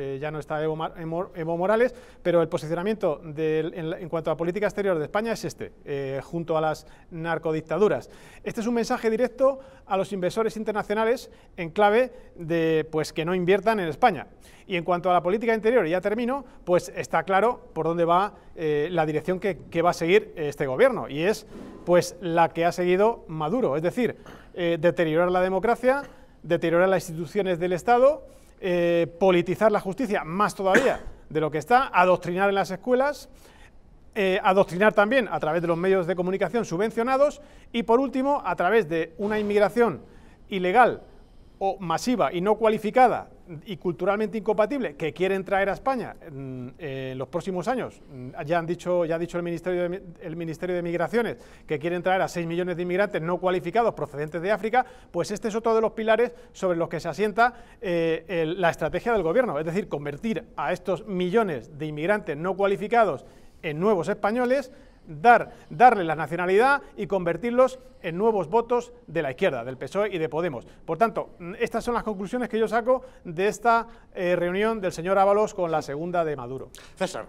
Eh, ya no está Evo, Morales, pero el posicionamiento en, cuanto a política exterior de España es este, eh, junto a las narcodictaduras. Este es un mensaje directo a los inversores internacionales en clave de pues, que no inviertan en España. Y en cuanto a la política interior, ya termino, pues está claro por dónde va eh, la dirección que, que, va a seguir este gobierno, y es pues, la que ha seguido Maduro, es decir, deteriorar la democracia, deteriorar las instituciones del Estado, eh, politizar la justicia más todavía de lo que está, adoctrinar en las escuelas, eh, adoctrinar también a través de los medios de comunicación subvencionados y, por último, a través de una inmigración ilegal masiva y no cualificada y culturalmente incompatible que quieren traer a España en, los próximos años, ya, han dicho, ya ha dicho el Ministerio, de, el Ministerio de Migraciones que quieren traer a 6 millones de inmigrantes no cualificados procedentes de África, pues este es otro de los pilares sobre los que se asienta eh, la estrategia del Gobierno, es decir, convertir a estos millones de inmigrantes no cualificados en nuevos españoles dar, darle la nacionalidad y convertirlos en nuevos votos de la izquierda, del PSOE y de Podemos. Por tanto, estas son las conclusiones que yo saco de esta eh, reunión del señor Ábalos con la segunda de Maduro. César.